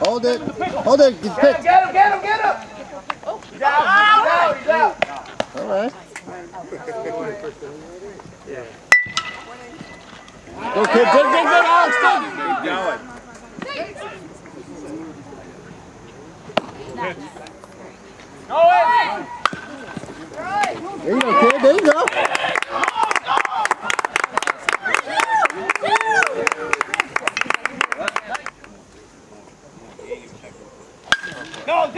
Hold it. Hold it. Get pitch. Get him, get him, get him! He's out, he's out, he's out! All right. Go, kid. Dig, dig, dig. Alex, dig. Keep going. Go in! There you go, kid. There you go. Up,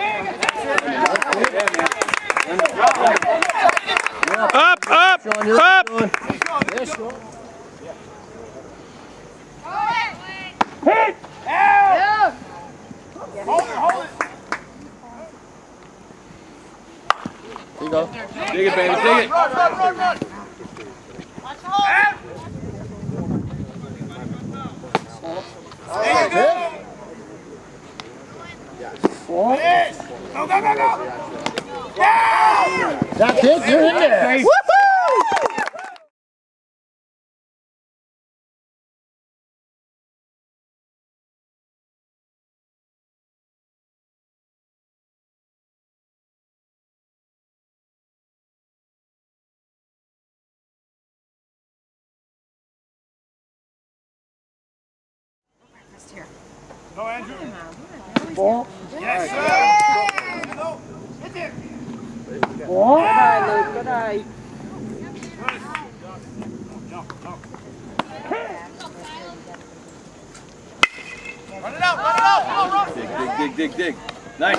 up, up. doing. Yes, Sean. Hit! Out! Hold it, hold it! There you go. Dig it, baby. Dig it. Run, run, run, run! Out! Dig it, Hit. Yes. Go, go, go, go! Yeah! That's it. You're in there. Go, Andrew. Yes, sir! Go. Hit there. Run it out, run it out, run, run! Dig, dig, dig, dig, dig. Nice.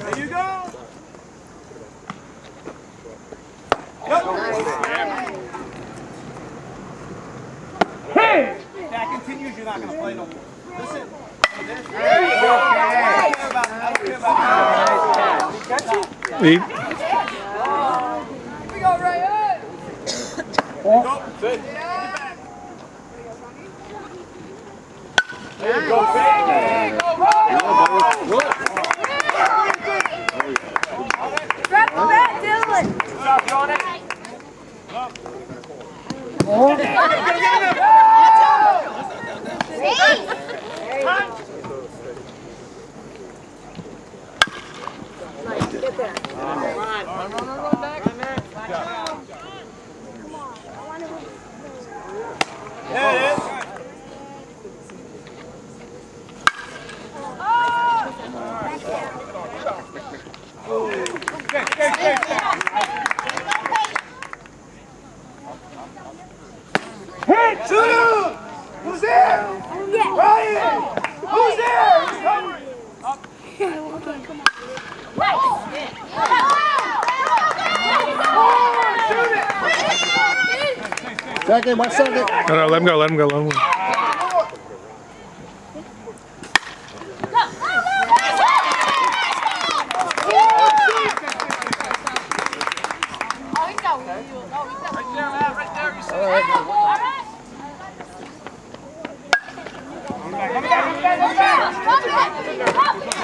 There you go. Hey! If that continues, you're not going to play no more. Listen. This. Go. I don't care about. I don't care about. Lead. We go, Ryan. Go. Sit. There you go, baby. Go, go. The bat, Dylan. Good job, Johnny. There it is. Okay, okay, okay, okay. Hit! Shoot him! Who's there? Ryan! Who's there? He's covering. Oh, shoot it! Second. One second. No, no, let him go, let him go, let him go. Right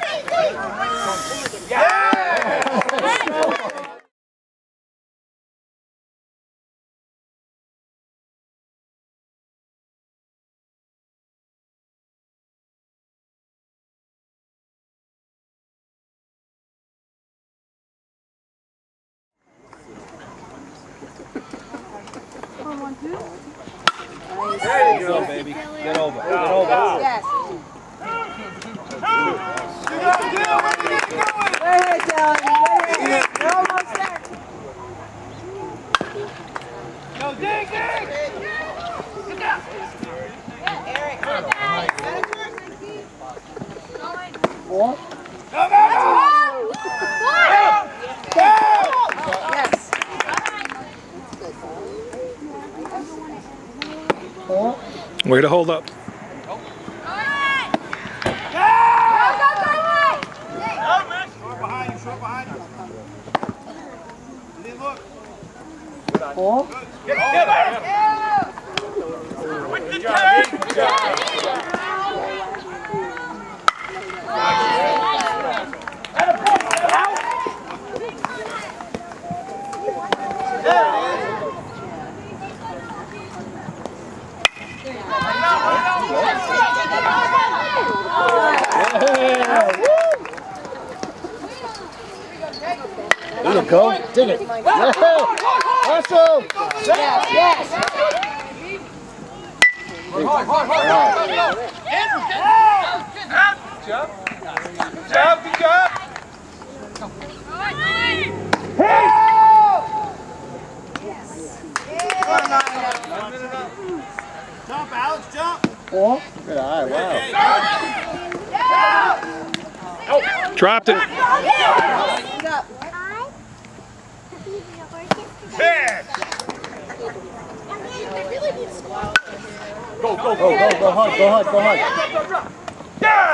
Nice. There you go, baby. Get over. Get over. Yes. Go ahead, Dylan. Go, dig, dig. Yeah, Eric. Come on, guys. Four. Go, go, go. Way to hold up. Short behind you, short behind you. And then look. Four. Get, get it. Good job, Nick. Good job. Yeah. Woo. There you go. Dig it. Yeah. Awesome. Yes, yes. Hard, hard, hard. Good job. Good job. Four. Good eye. Wow. Dropped it. Get up. Go, go, go hard. Go hard. Go hard. Yeah.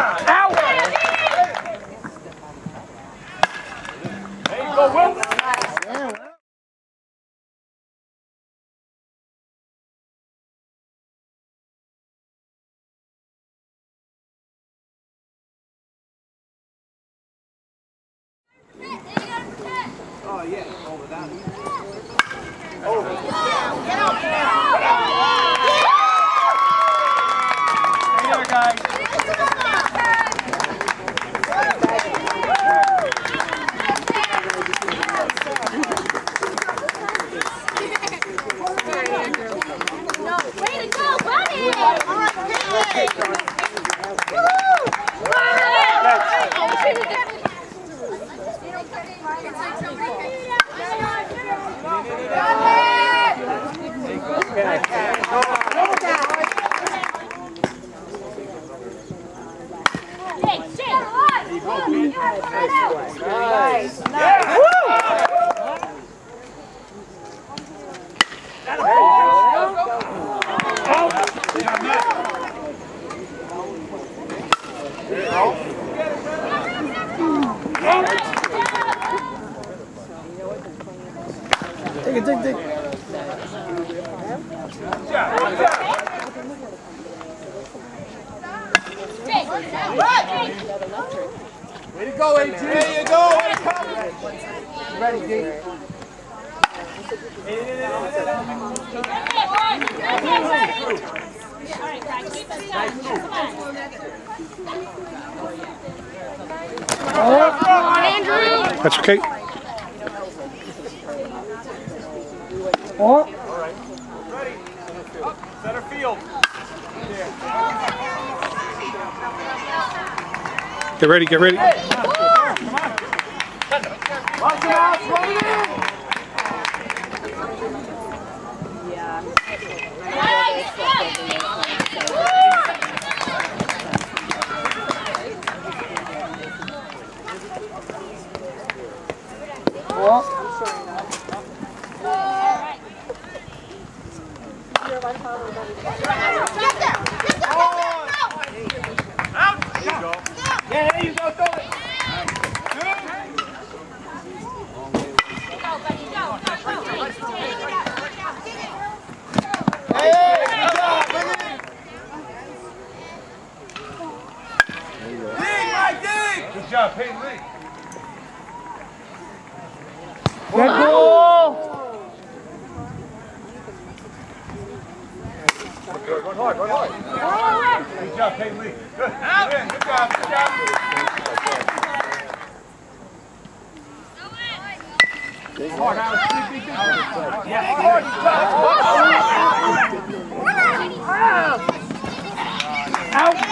There you go. Way to come. Ready, dig. That's okay. Four. Center field. Get ready. Get ready. Watch him out. Run it in. Four. Good, going. Good job, Good. Job, good job. Out.